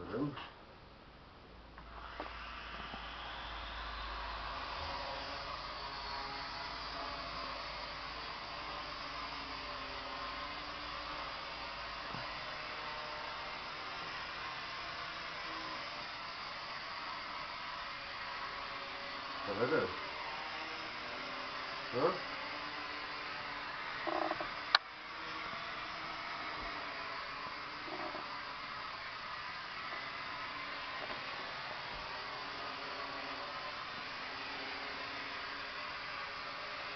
with them. So they. Huh?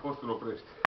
postul oprește.